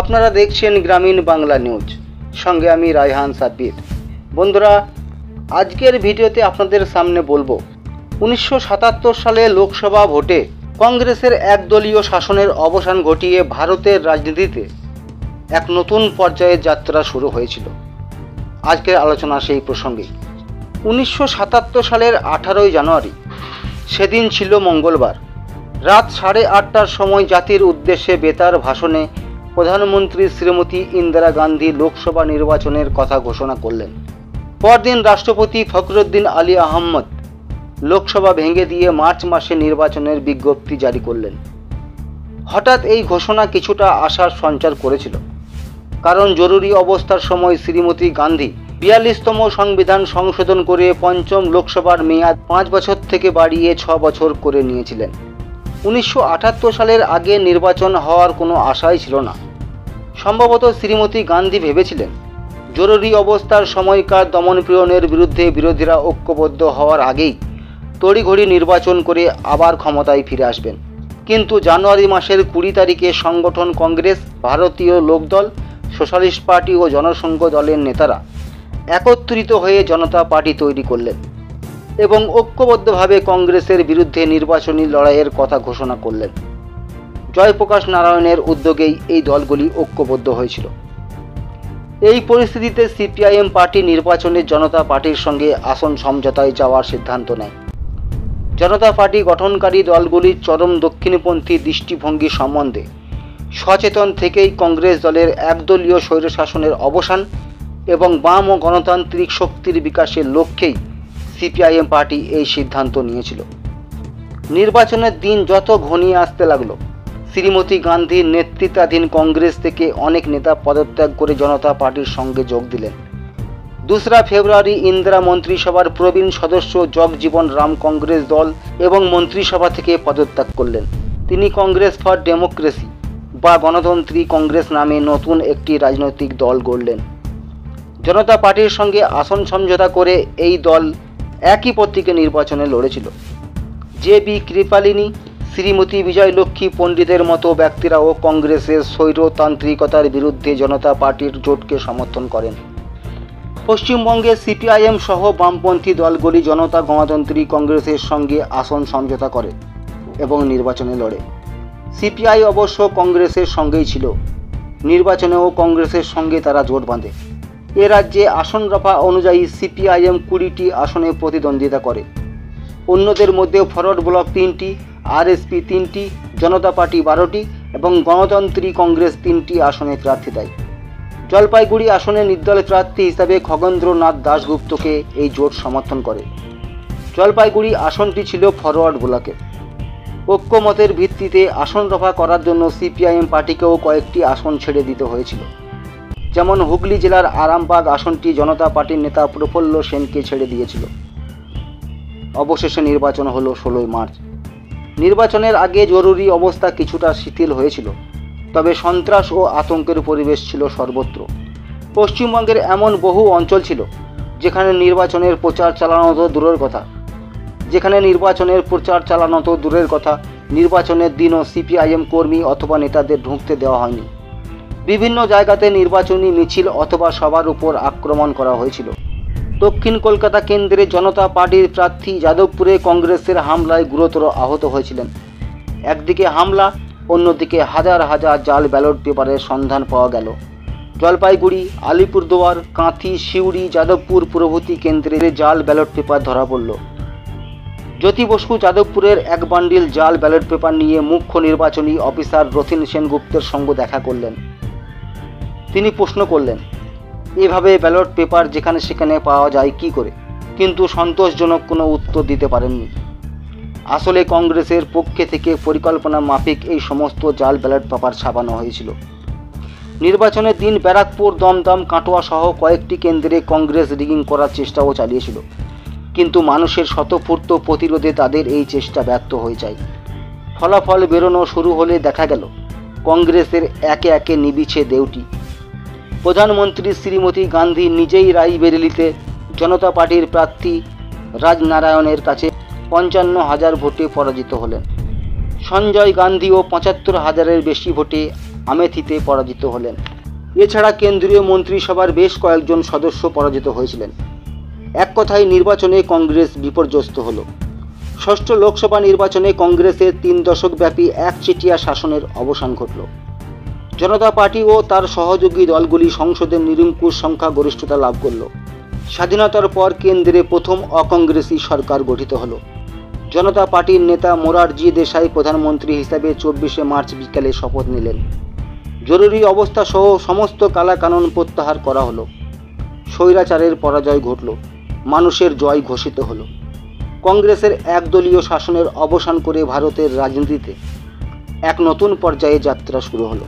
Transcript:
আপনারা দেখছেন গ্রামীণ বাংলা নিউজ। সঙ্গে আমি রায়হান সাব্বির। বন্ধুরা, আজকের ভিডিওতে আপনাদের সামনে বলব, উনিশশো সাতাত্তর সালে লোকসভা ভোটে কংগ্রেসের একদলীয় শাসনের অবসান ঘটিয়ে ভারতের রাজনীতিতে এক নতুন পর্যায়ের যাত্রা শুরু হয়েছিল। আজকের আলোচনা সেই প্রসঙ্গে। উনিশশো সাতাত্তর সালের আঠারোই জানুয়ারি, সেদিন ছিল মঙ্গলবার। রাত সাড়ে আটটার সময় জাতির উদ্দেশ্যে বেতার ভাষণে প্রধানমন্ত্রী শ্রীমতী ইন্দিরা গান্ধী লোকসভা নির্বাচনের কথা ঘোষণা করলেন। পরদিন রাষ্ট্রপতি ফখরুদ্দিন আলী আহম্মদ লোকসভা ভেঙে দিয়ে মার্চ মাসে নির্বাচনের বিজ্ঞপ্তি জারি করলেন। হঠাৎ এই ঘোষণা কিছুটা আশার সঞ্চার করেছিল। কারণ জরুরি অবস্থার সময় শ্রীমতী গান্ধী বিয়াল্লিশতম সংবিধান সংশোধন করে পঞ্চম লোকসভার মেয়াদ পাঁচ বছর থেকে বাড়িয়ে ছ বছর করে নিয়েছিলেন। উনিশশো আটাত্তর সালের আগে নির্বাচন হওয়ার কোনো আশাই ছিল না। সম্ভবত শ্রীমতী গান্ধী ভেবেছিলেন, জরুরি অবস্থার সময়কার দমনপীড়নের বিরুদ্ধে বিরোধীরা ঐক্যবদ্ধ হওয়ার আগেই তড়িঘড়ি নির্বাচন করে আবার ক্ষমতায় ফিরে আসবেন। কিন্তু জানুয়ারি মাসের কুড়ি তারিখে সংগঠন কংগ্রেস, ভারতীয় লোকদল, সোশ্যালিস্ট পার্টি ও জনসংঘ দলের নেতারা একত্রিত হয়ে জনতা পার্টি তৈরি করলেন এবং ঐক্যবদ্ধভাবে কংগ্রেসের বিরুদ্ধে নির্বাচনী লড়াইয়ের কথা ঘোষণা করলেন। জয়প্রকাশ নারায়ণের উদ্যোগেই এই দলগুলি ঐক্যবদ্ধ হয়েছিল। এই পরিস্থিতিতে সিপিআইএম পার্টি নির্বাচনে জনতা পার্টির সঙ্গে আসন সমঝোতায় যাওয়ার সিদ্ধান্ত নেয়। জনতা পার্টি গঠনকারী দলগুলির চরম দক্ষিণপন্থী দৃষ্টিভঙ্গি সম্বন্ধে সচেতন থেকেই কংগ্রেস দলের একদলীয় স্বৈরশাসনের অবসান এবং বাম ও গণতান্ত্রিক শক্তির বিকাশের লক্ষ্যেই সিপিআইএম পার্টি এই সিদ্ধান্ত নিয়েছিল। নির্বাচনের দিন যত ঘনিয়ে আসতে লাগল শ্রীমতী গান্ধীর নেতৃত্বাধীন কংগ্রেস থেকে অনেক নেতা পদত্যাগ করে জনতা পার্টির সঙ্গে যোগ দিলেন। দোসরা ফেব্রুয়ারি ইন্দিরা মন্ত্রিসভার প্রবীণ সদস্য জগজীবন রাম কংগ্রেস দল এবং মন্ত্রিসভা থেকে পদত্যাগ করলেন। তিনি কংগ্রেস ফর ডেমোক্রেসি বা গণতন্ত্রী কংগ্রেস নামে নতুন একটি রাজনৈতিক দল গড়লেন। জনতা পার্টির সঙ্গে আসন সমঝোতা করে এই দল একই প্রতীকে নির্বাচনে লড়েছিল। জে বি কৃপালিনী শ্রীমতী বিজয়লক্ষ্মী পণ্ডিতের মতো ব্যক্তিরাও কংগ্রেসের স্বৈরতান্ত্রিকতার বিরুদ্ধে জনতা পার্টির জোটকে সমর্থন করেন। পশ্চিমবঙ্গে সিপিআইএম সহ বামপন্থী দলগুলি জনতা গণতন্ত্রী কংগ্রেসের সঙ্গে আসন সমঝোতা করে এবং নির্বাচনে লড়ে। সিপিআই অবশ্য কংগ্রেসের সঙ্গেই ছিল। নির্বাচনেও কংগ্রেসের সঙ্গে তারা জোট বাঁধে। এ রাজ্যে আসন রফা অনুযায়ী সিপিআইএম কুড়িটি আসনে প্রতিদ্বন্দ্বিতা করে। অন্যদের মধ্যে ফরওয়ার্ড ব্লক তিনটি আরএসপি তিনটি, জনতা পার্টি বারোটি এবং গণতন্ত্রী কংগ্রেস তিনটি আসনে প্রার্থী দেয়। জলপাইগুড়ি আসনে নির্দল প্রার্থী হিসাবে খগেন্দ্রনাথ দাশগুপ্তকে এই জোট সমর্থন করে। জলপাইগুড়ি আসনটি ছিল ফরওয়ার্ড ব্লকের। ঐক্যমতের ভিত্তিতে আসন রফা করার জন্য সিপিআইএম পার্টিকেও কয়েকটি আসন ছেড়ে দিতে হয়েছিল। যেমন হুগলি জেলার আরামবাগ আসনটি জনতা পার্টির নেতা প্রফুল্ল সেনকে ছেড়ে দিয়েছিল। অবশেষে নির্বাচন হলো ষোলোই মার্চ। নির্বাচনের আগে জরুরি অবস্থা কিছুটা শিথিল হয়েছিল, তবে সন্ত্রাস ও আতঙ্কের পরিবেশ ছিল সর্বত্র। পশ্চিমবঙ্গের এমন বহু অঞ্চল ছিল, যেখানে নির্বাচনের প্রচার চালানো তো দূরের কথা। যেখানে নির্বাচনের প্রচার চালানো তো দূরের কথা, নির্বাচনের দিনও সিপিআইএম কর্মী অথবা নেতাদের ঢুকতে দেওয়া হয়নি। বিভিন্ন জায়গাতে নির্বাচনী মিছিল অথবা সবার উপর আক্রমণ করা হয়েছিল। দক্ষিণ কলকাতা কেন্দ্রে জনতা পার্টির প্রার্থী যাদবপুরে কংগ্রেসের হামলায় গুরুতর আহত হয়েছিলেন। একদিকে হামলা, অন্যদিকে হাজার হাজার জাল ব্যালট পেপারের সন্ধান পাওয়া গেল। জলপাইগুড়ি, আলিপুরদুয়ার, কাঁথি, সিউড়ি, যাদবপুর প্রভৃতি কেন্দ্রে জাল ব্যালট পেপার ধরা পড়ল। জ্যোতি বসু যাদবপুরের এক বান্ডিল জাল ব্যালট পেপার নিয়ে মুখ্য নির্বাচনী অফিসার রথিন সেনগুপ্তের সঙ্গে দেখা করলেন। তিনি প্রশ্ন করলেন এভাবে ব্যালট পেপার যেখানে সেখানে পাওয়া যায় কি করে? কিন্তু সন্তোষজনক কোনো উত্তর দিতে পারেননি। আসলে কংগ্রেসের পক্ষে থেকে পরিকল্পনা মাফিক এই সমস্ত জাল ব্যালট পেপার ছাপানো হয়েছিল। নির্বাচনের দিন ব্যারাকপুর, দমদম, কাটোয়া সহ কয়েকটি কেন্দ্রে কংগ্রেস রিগিং করার চেষ্টাও চালিয়েছিল। কিন্তু মানুষের স্বতঃপূর্ত প্রতিরোধে তাদের এই চেষ্টা ব্যর্থ হয়ে যায়। ফলাফল বেরোনো শুরু হলে দেখা গেল, কংগ্রেসের একে একে নিবিছে দেউটি। প্রধানমন্ত্রী শ্রীমতী গান্ধী নিজেই রাইবেরেলিতে জনতা পার্টির প্রার্থী রাজনারায়ণের কাছে পঞ্চান্ন হাজার ভোটে পরাজিত হলেন। সঞ্জয় গান্ধীও পঁচাত্তর হাজারের বেশি ভোটে আমেথিতে পরাজিত হলেন। এছাড়া কেন্দ্রীয় মন্ত্রিসভার বেশ কয়েকজন সদস্য পরাজিত হয়েছিলেন। এক কথায় নির্বাচনে কংগ্রেস বিপর্যস্ত হল। ষষ্ঠ লোকসভা নির্বাচনে কংগ্রেসের তিন দশকব্যাপী একচেটিয়া শাসনের অবসান ঘটল। জনতা পার্টি ও তার সহযোগী দলগুলি সংসদে নিরঙ্কুশ সংখ্যা গরিষ্ঠতা লাভ করল। স্বাধীনতার পর কেন্দ্রে প্রথম অকংগ্রেসি সরকার গঠিত হল। জনতা পার্টির নেতা মোরারজি দেশাই প্রধানমন্ত্রী হিসাবে চব্বিশে মার্চ বিকালে শপথ নিলেন। জরুরি অবস্থা সহ সমস্ত কালাকানুন প্রত্যাহার করা হলো। স্বৈরাচারের পরাজয় ঘটল। মানুষের জয় ঘোষিত হলো। কংগ্রেসের একদলীয় শাসনের অবসান করে ভারতের রাজনীতিতে এক নতুন পর্যায়ে যাত্রা শুরু হলো।